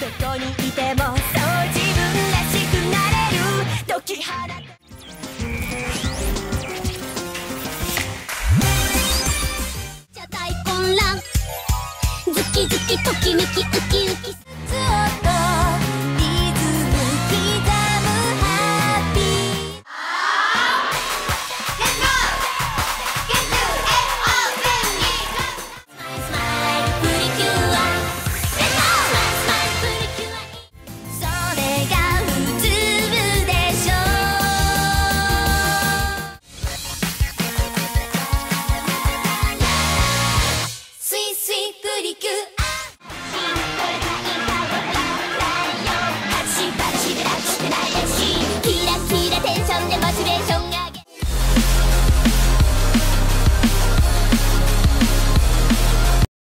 どこにいてもそう自分らしくなれる解き放じゃ大混乱。ズキズキときめきウキウキ。